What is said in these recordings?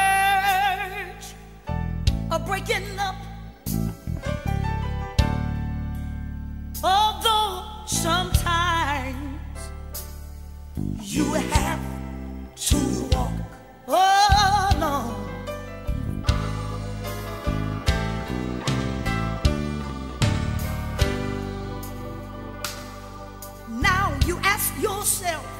church are breaking up. Although sometimes you have to walk alone. Now you ask yourself.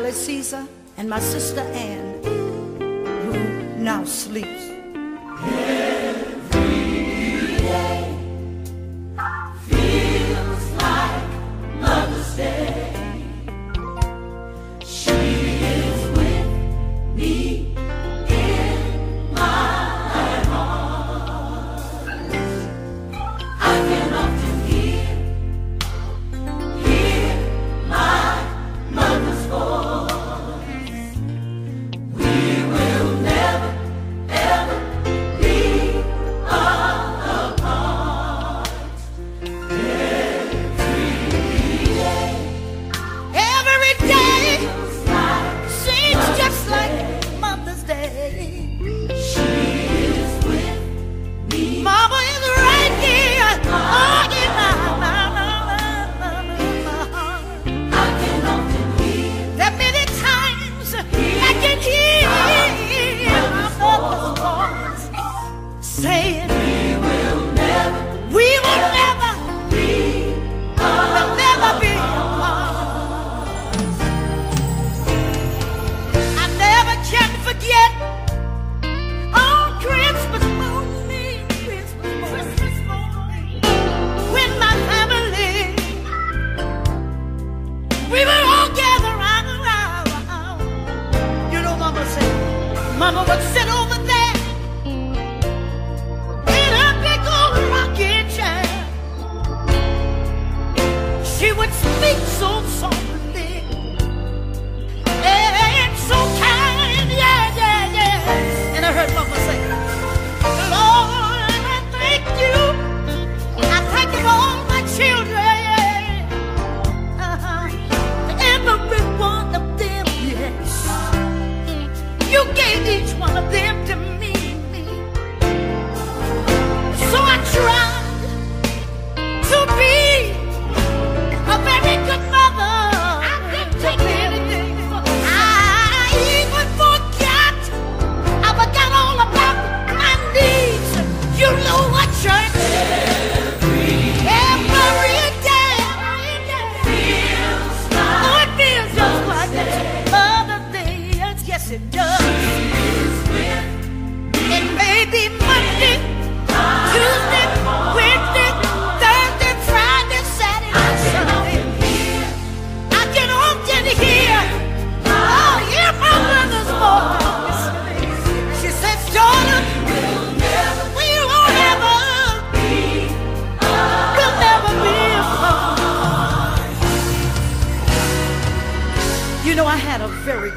Mother Caesar and my sister Anne, who now sleeps.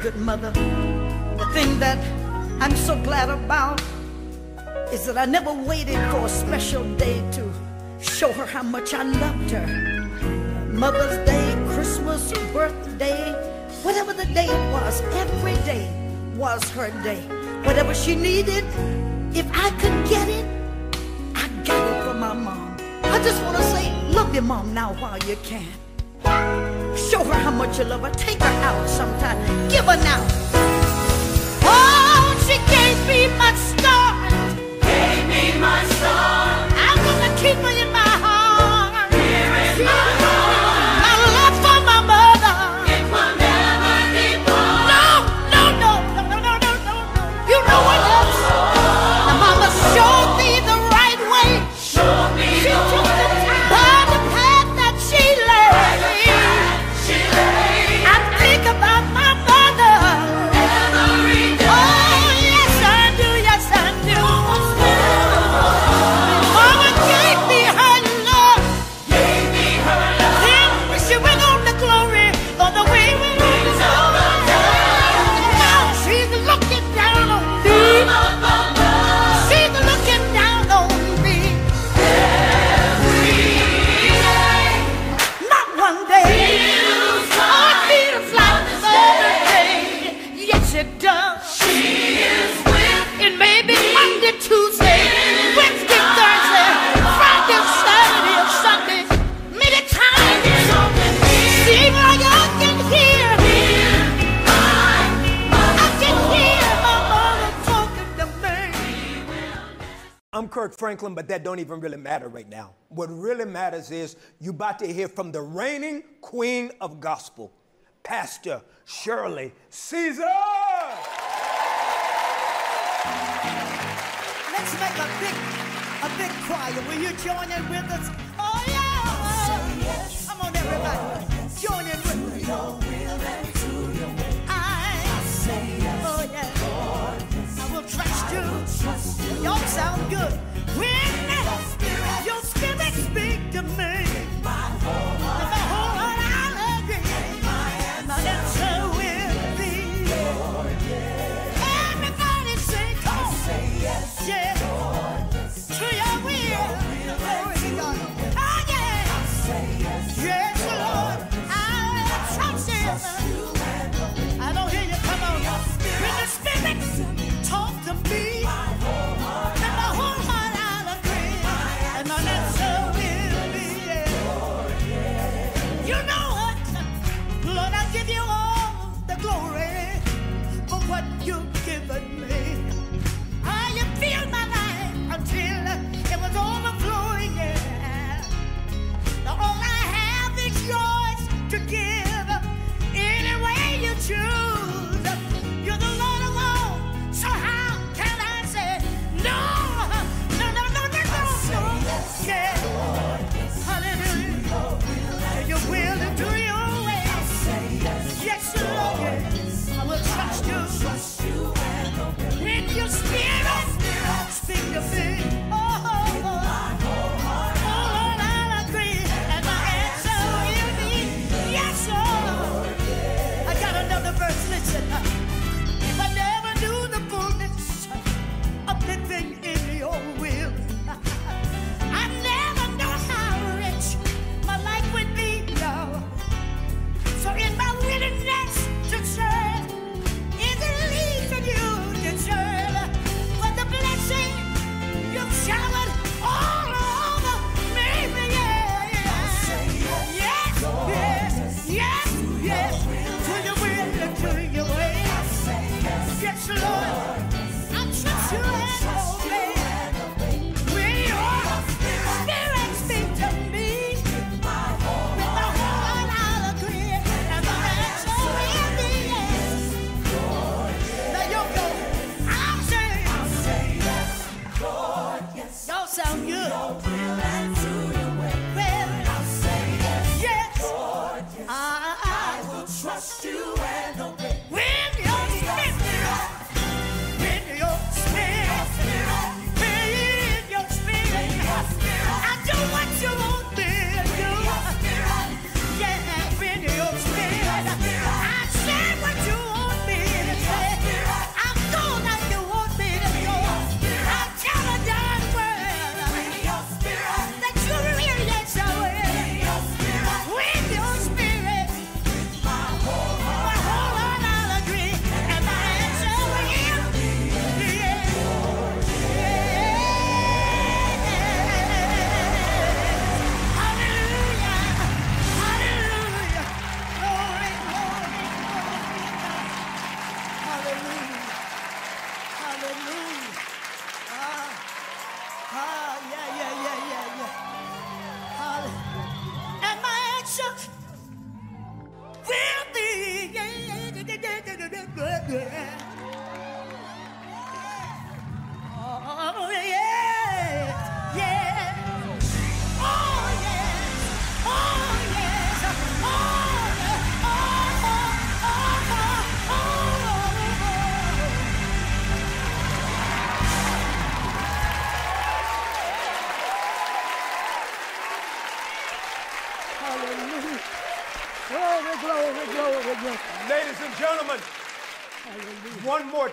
good mother. The thing that I'm so glad about is that I never waited for a special day to show her how much I loved her. Mother's Day, Christmas, birthday, whatever the day was, every day was her day. Whatever she needed, if I could get it, I got it for my mom. I just want to say, love your mom now while you can. Show her how much you love her. Take her out sometime. Give her now. Oh, she gave me my star. Gave me my star. I'm gonna keep her in my heart. Here she my heard Franklin, but that don't even really matter right now. What really matters is you about to hear from the reigning queen of gospel, Pastor Shirley Caesar. Let's make a big, a big choir. Will you join in with us? Oh yeah! Oh, yes, Come on, everybody, join in with us. I, say yes, oh yeah. Lord, I will trust you. Will trust you. Y'all sound good.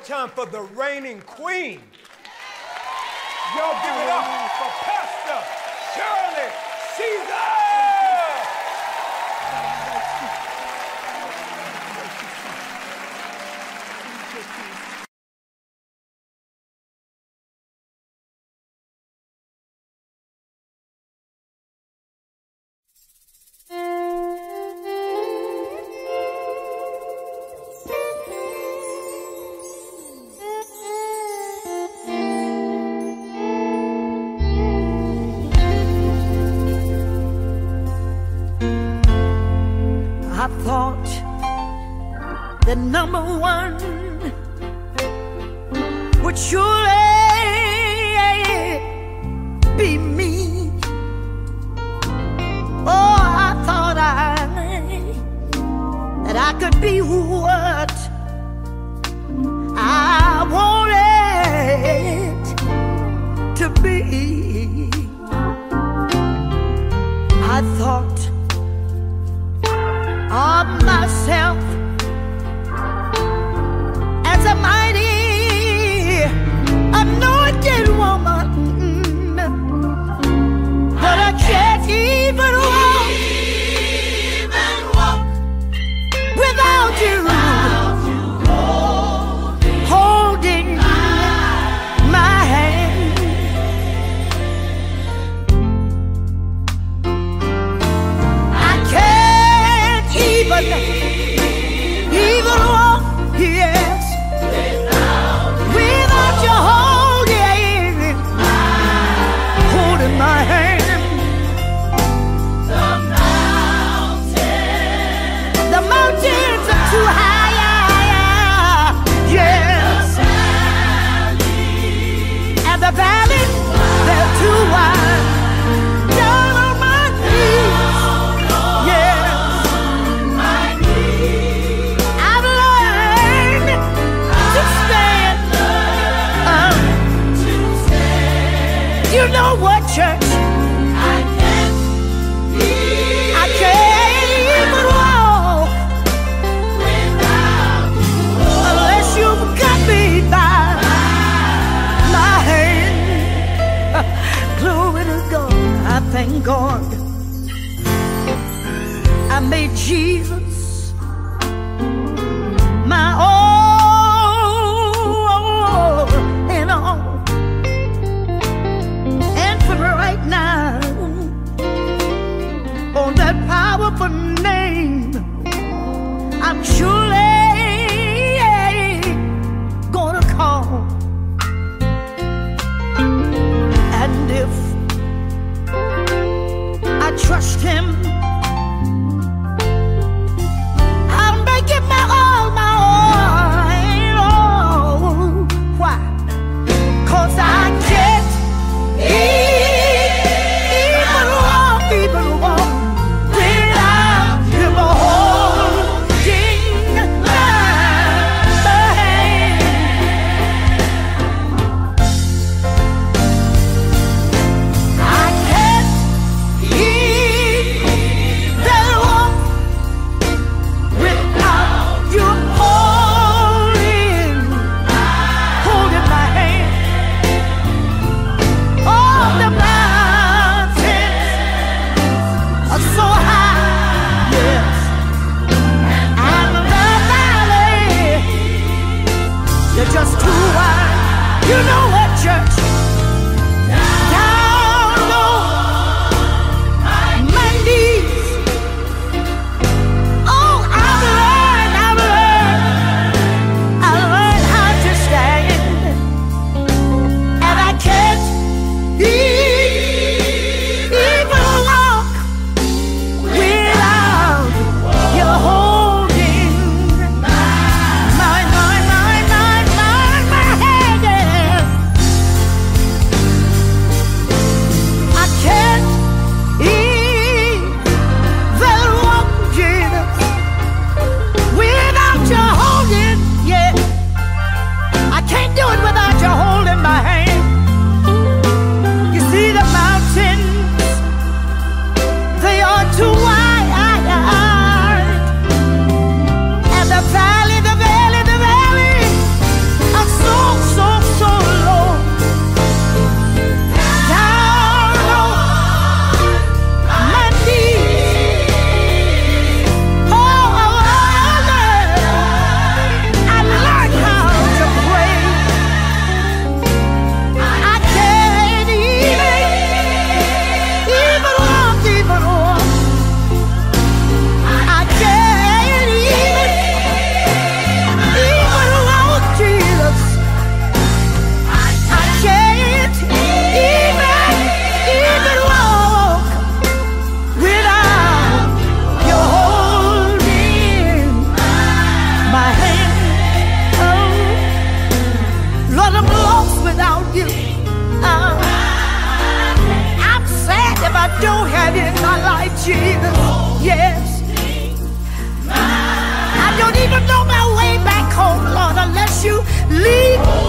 Time for the reigning queen. Y'all give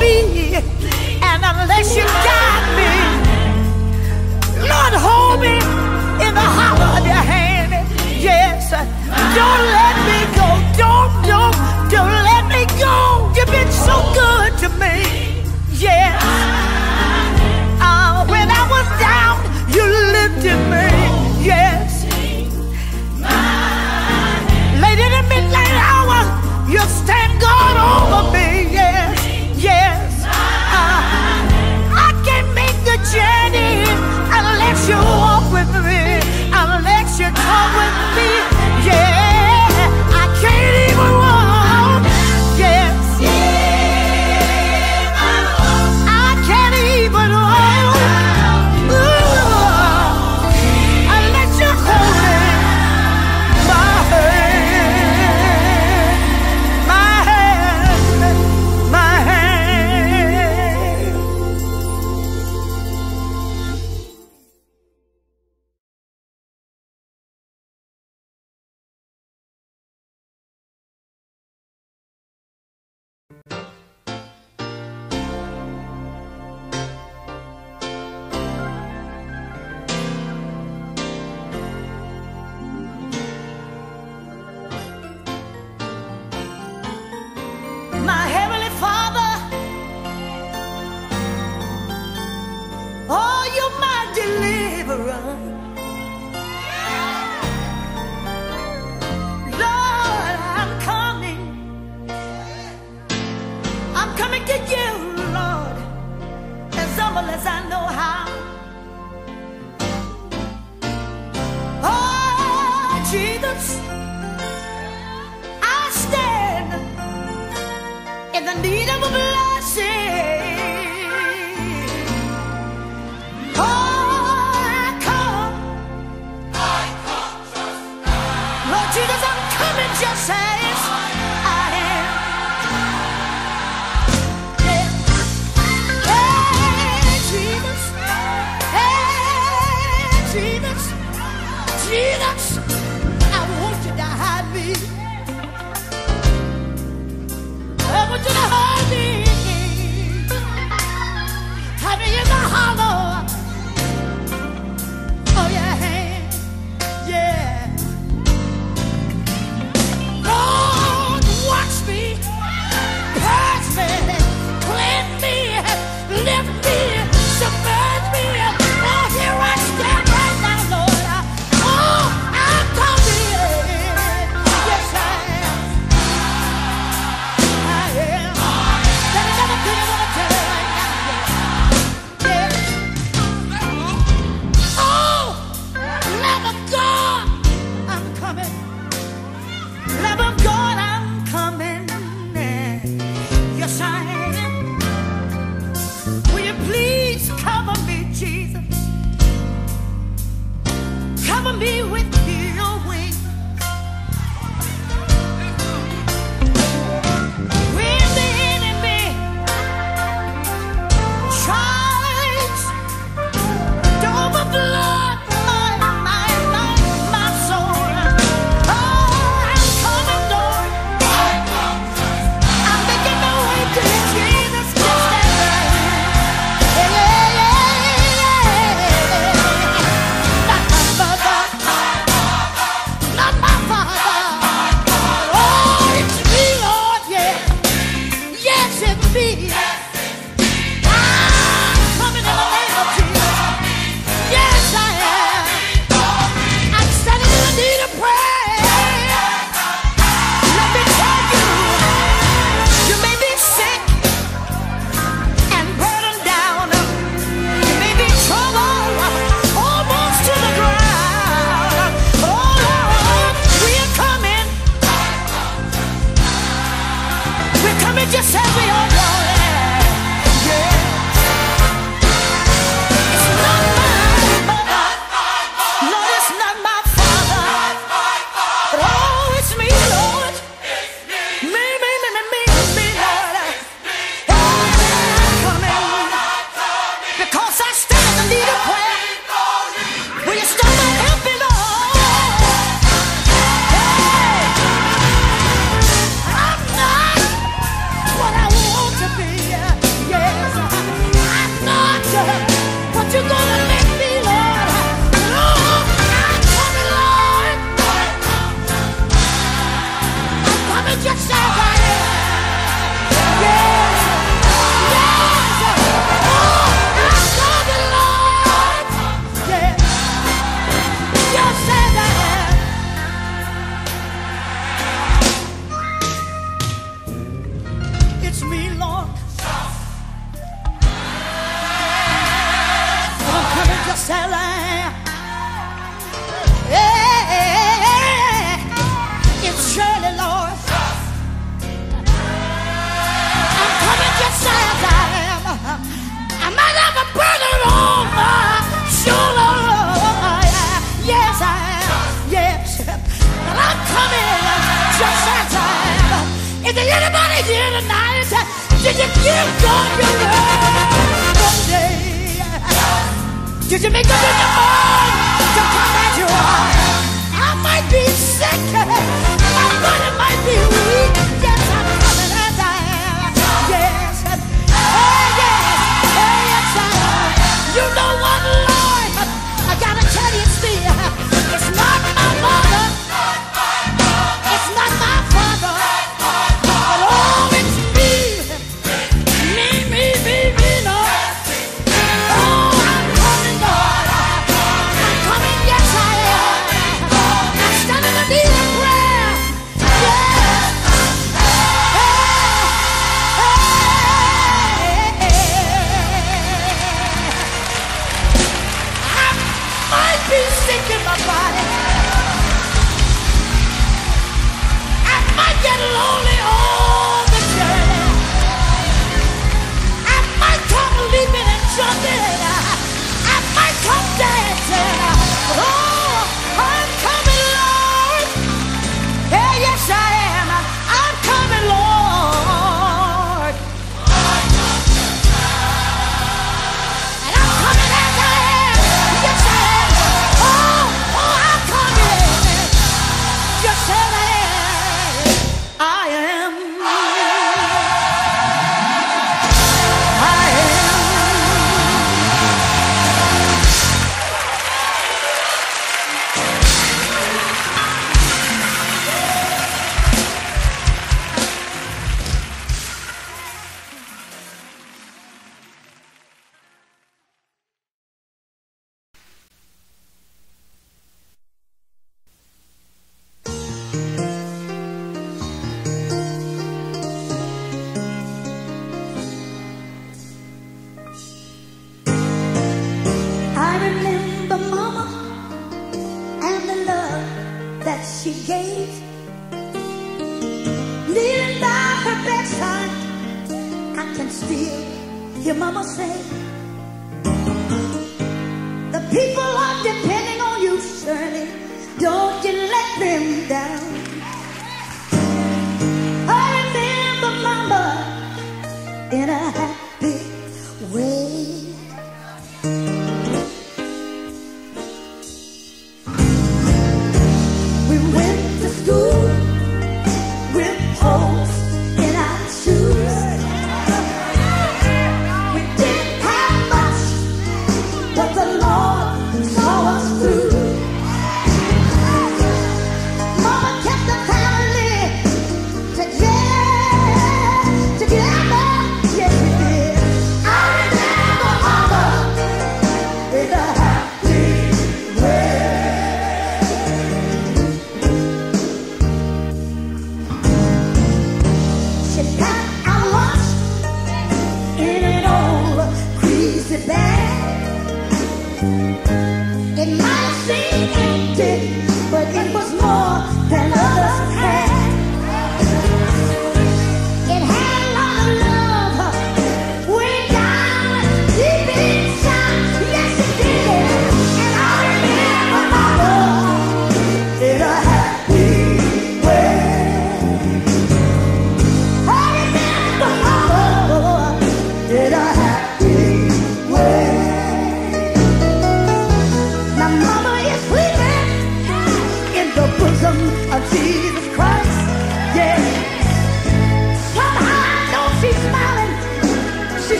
me. And unless you guide me, Lord, hold me in the hollow of your hand. Yes, don't let me go. Don't, don't, don't let me go. You've been so good to me. Yeah. Jesus.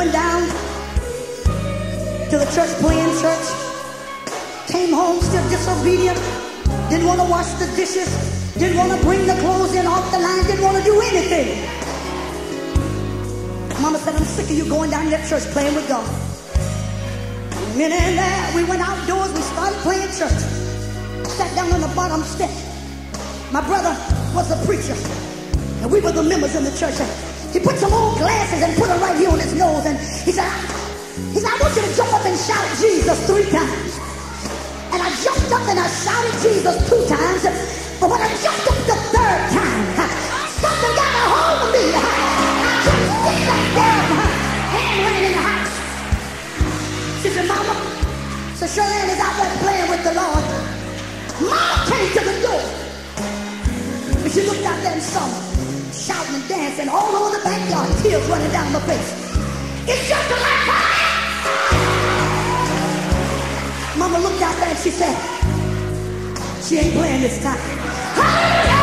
Going down to the church playing church. Came home still disobedient. Didn't want to wash the dishes. Didn't want to bring the clothes in off the line. Didn't want to do anything. Mama said, I'm sick of you going down to that church playing with God. And in there, we went outdoors. We started playing church. Sat down on the bottom step. My brother was a preacher. And we were the members in the church. He put some old glasses and put them right here on his nose. And he said, he said, I want you to jump up and shout Jesus three times. And I jumped up and I shouted Jesus two times. But when I jumped up the third time, something got a hold of me. I couldn't that damn hand running in the house. She said, Mama, so Charlene is out there playing with the Lord. Mama came to the door. And she looked out there and saw me, shouting and dancing all over the backyard, tears running down my face. It's just a last time. Mama looked out there and she said, she ain't playing this time. Hallelujah!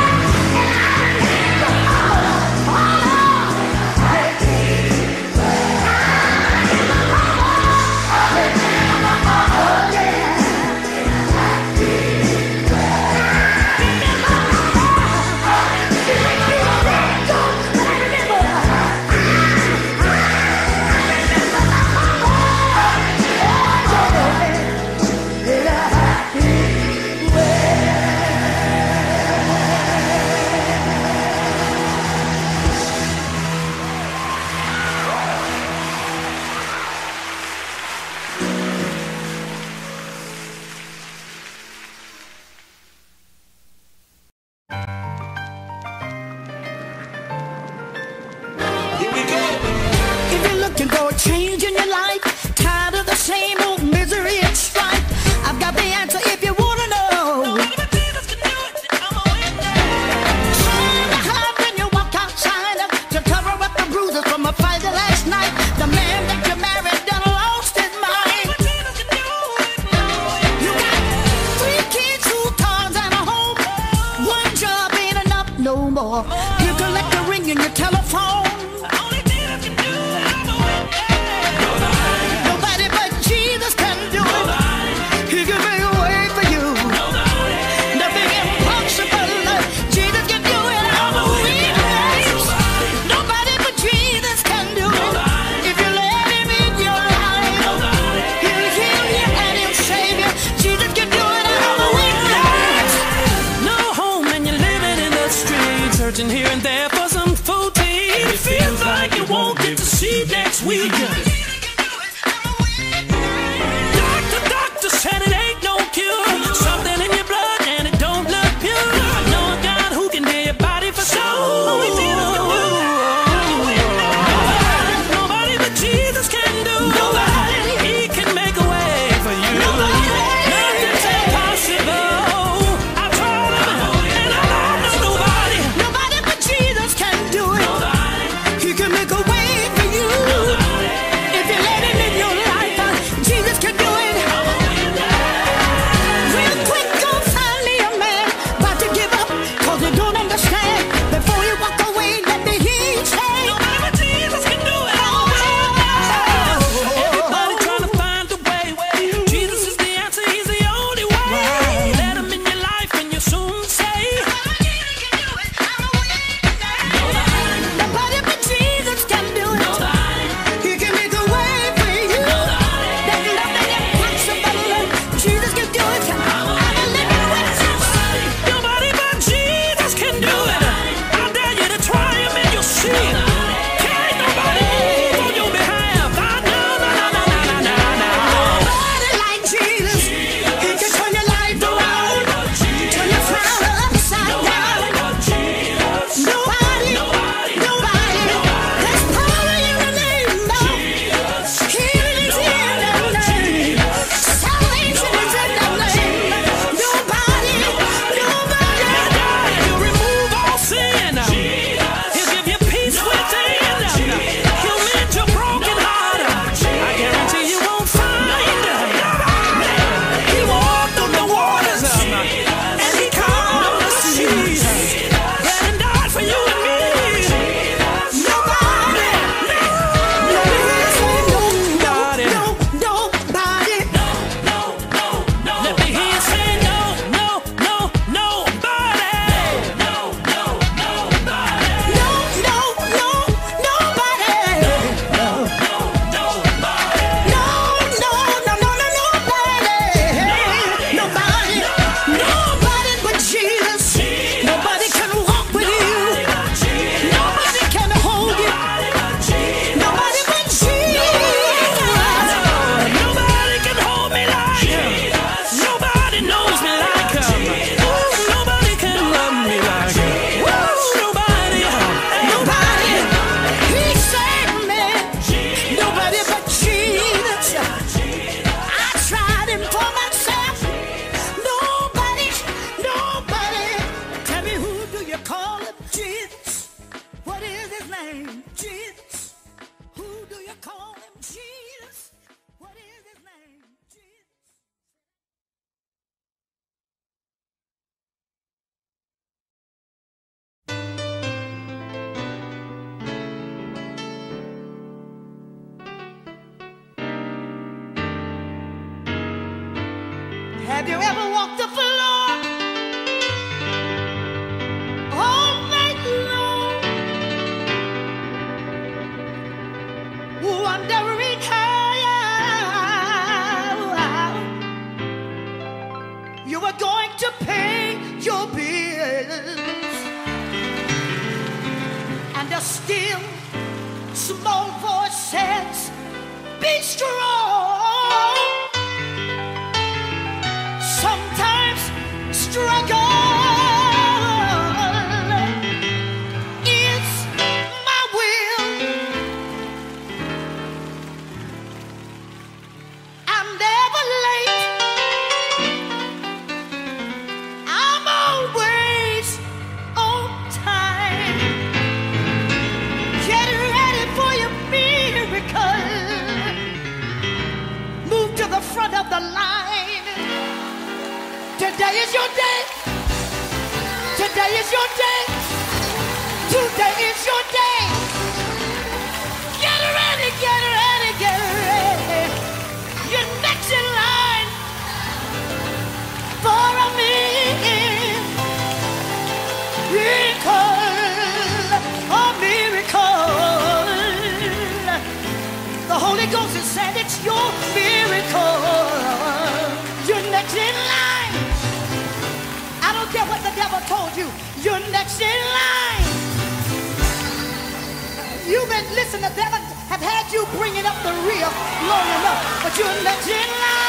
Today is your day. Get ready, get ready, get ready. You're next in line for a miracle. A miracle. The Holy Ghost has said it's your miracle. You're next in line. I don't care what the devil told you. You're next in line. You've been listening. The devil have had you bringing up the rear long enough, but you're next in line.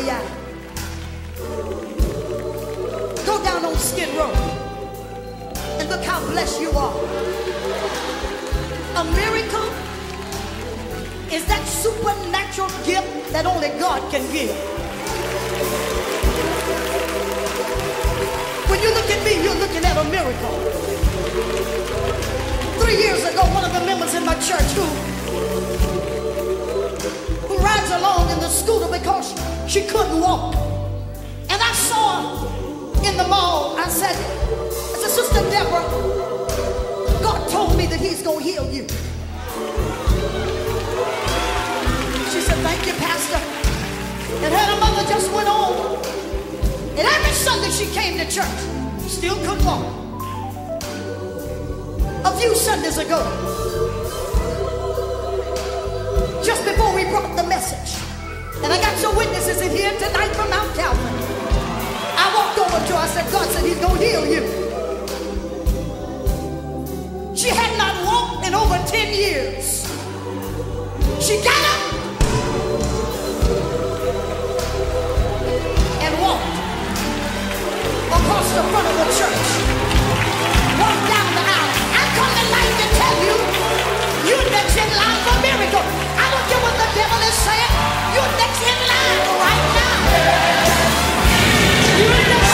Sinai. Go down on Skid Row. And look how blessed you are. A miracle is that supernatural gift that only God can give. When you look at me, you're looking at a miracle. Three years ago, one of the members in my church who rides along in the scooter because she couldn't walk. And I saw her in the mall. I said, I said, Sister Deborah, God told me that he's going to heal you. She said, thank you, Pastor. And her mother just went on. And every Sunday she came to church, still couldn't walk. A few Sundays ago, just before we brought the message, and I got some witnesses in here tonight from Mount Calvary. I walked over to her, I said, God said he's gonna heal you. She had not walked in over 10 years. She got up and walked across the front of the church. Walked down the aisle. I come tonight to tell you, you're next in line for miracle. Devil is saying. You're next in line right now. You're in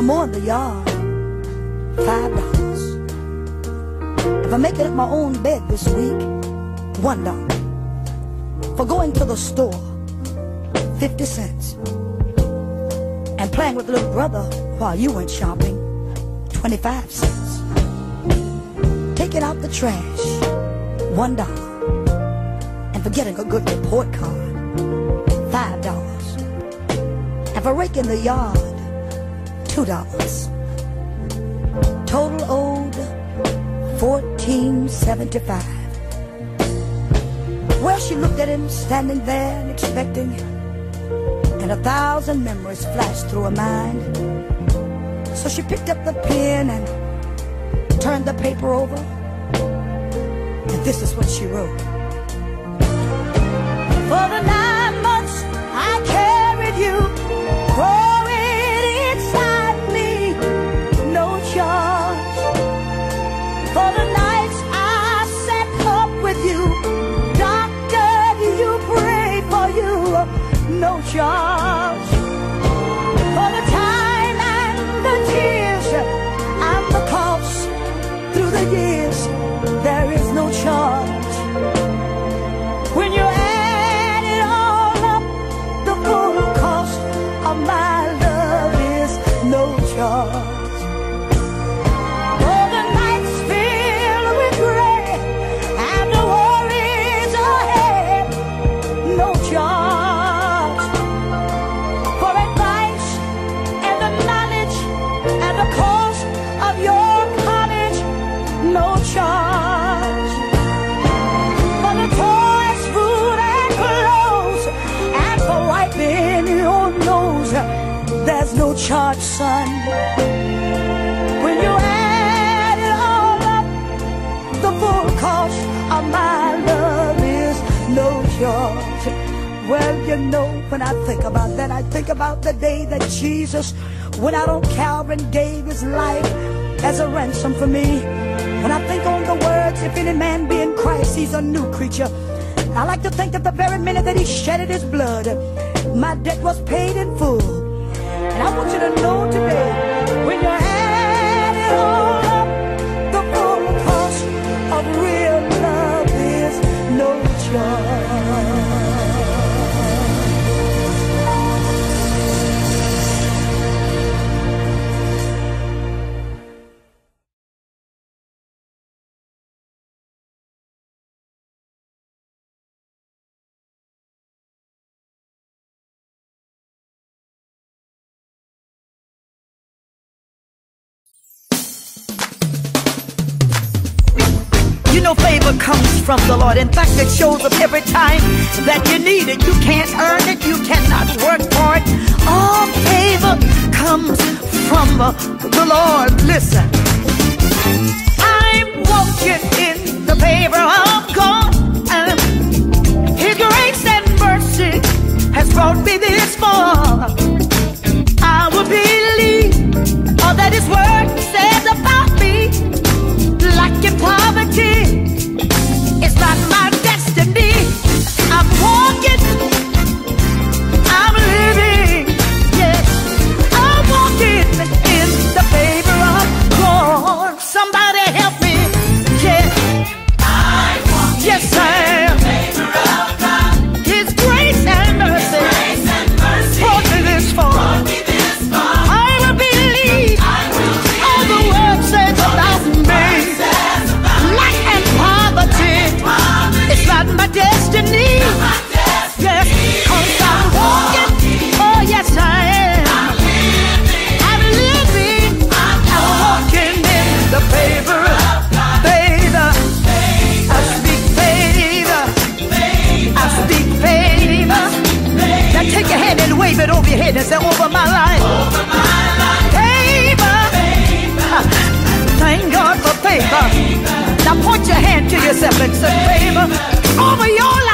or more in the yard, five dollars. If I make it up my own bed this week, one dollar. For going to the store, 50 cents. And playing with little brother while you went shopping, 25 cents. Taking out the trash, one dollar. And for getting a good report card, five dollars. And for raking the yard, two dollars. Total owed fourteen seventy five. Well, she looked at him standing there and expecting, and a thousand memories flashed through her mind. So she picked up the pen and turned the paper over, and this is what she wrote. For the night. When I think about that, I think about the day that Jesus went out on Calvary and gave his life as a ransom for me. When I think on the words, if any man be in Christ, he's a new creature. I like to think that the very minute that he shedded his blood, my debt was paid in full. From the Lord. In fact, it shows up every time that you need it. You can't earn it. You cannot work for it. All favor comes from the Lord. Listen. I'm walking in the favor of God. And His grace and mercy has brought me this far. I will believe all that His word says about I'm it over and say, over my life. Favor. Thank God for favor. Now point your hand to yourself and say, favor over your life.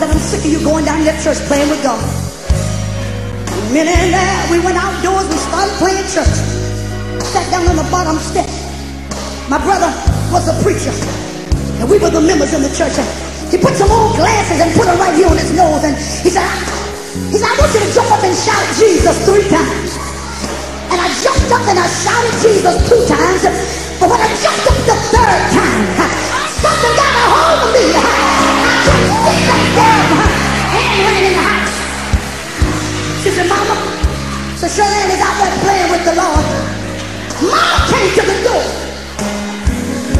said, I'm sick of you going down to that church playing with God. And many in we went outdoors, we started playing church. I sat down on the bottom step. My brother was a preacher, and we were the members in the church. And he put some old glasses and put them right here on his nose, and he said, he said, I want you to jump up and shout Jesus three times. And I jumped up and I shouted Jesus two times, but when I jumped up the third time, something got a hold of me. She said, Mama, so Shirley is out there playing with the Lord. Mom came to the door.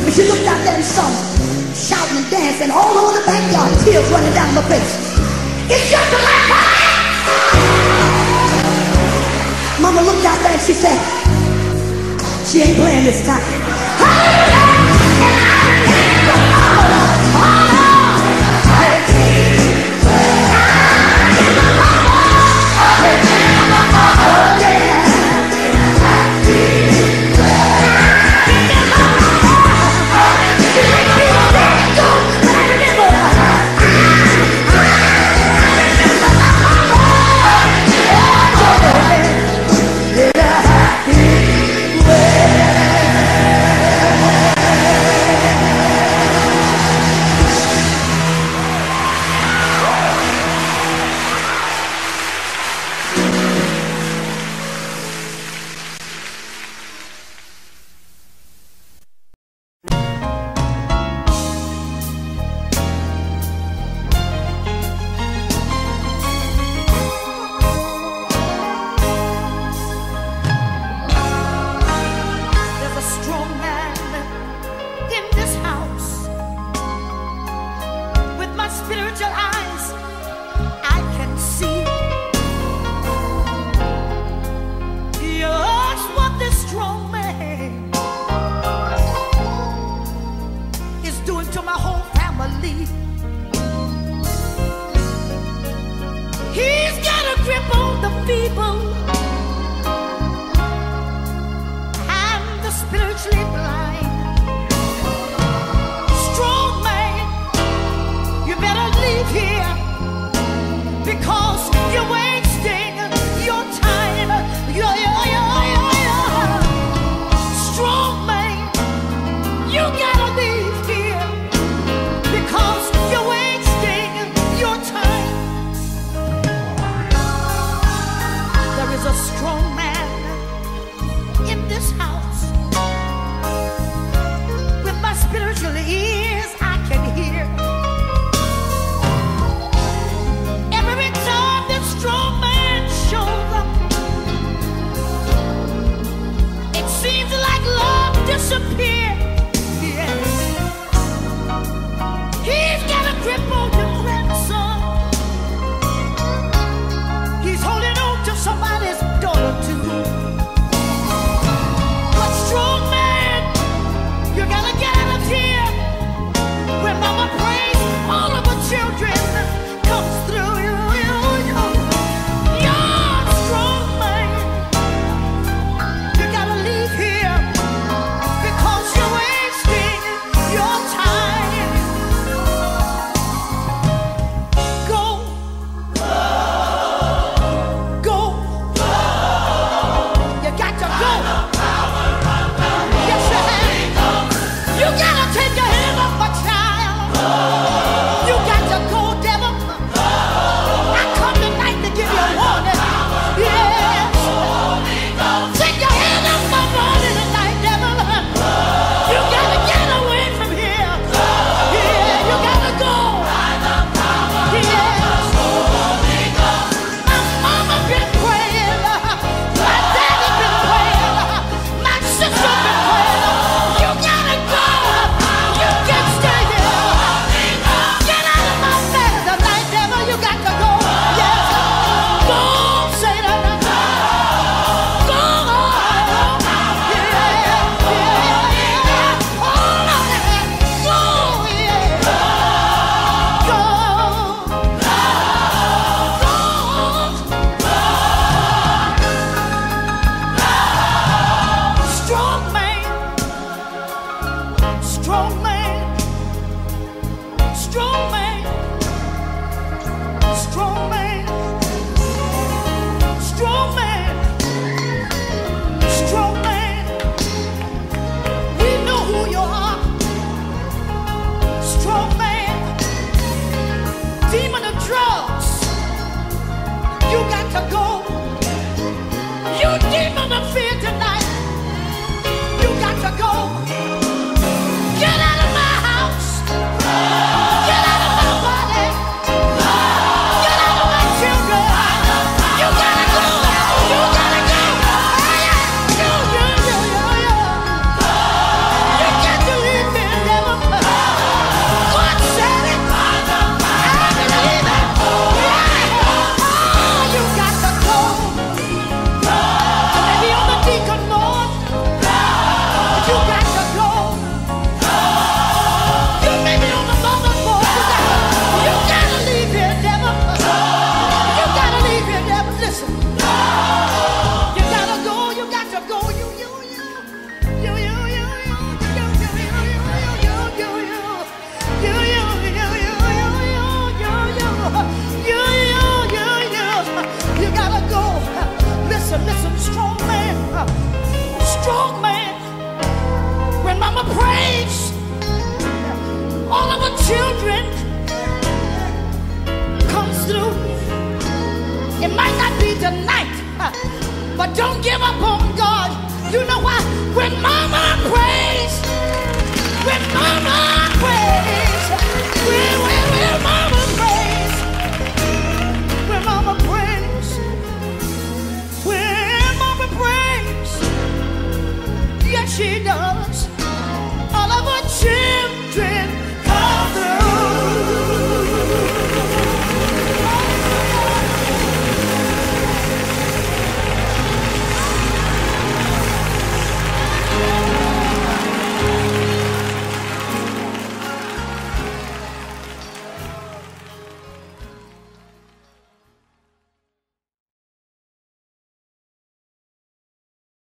And she looked out there and saw him shouting and dancing all over the backyard, tears running down my face. It's just a black Mama looked out there and she said, she ain't playing this time. strong man, strong man, strong man, strong man, strong man. We know who you are, strong man, demon of drugs. You got to go.